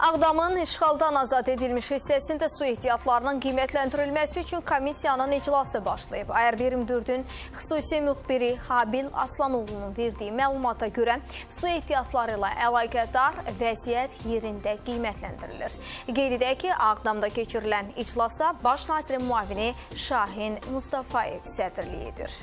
Ağdamın işğaldan azad edilmiş hissəsində su ehtiyatlarının qiymətləndirilməsi üçün komissiyanın iclası başlayıb. Ayər 24-ün xüsusi müxbiri Habil Aslanoğlu'nun verdiyi məlumata görə su ehtiyatları ilə əlaqədar vəziyyət yerində qiymətləndirilir. Qeyd edək ki, Ağdamda keçirilən iclasa Baş nazirin müavini Şahin Mustafayev sədrliyi edir.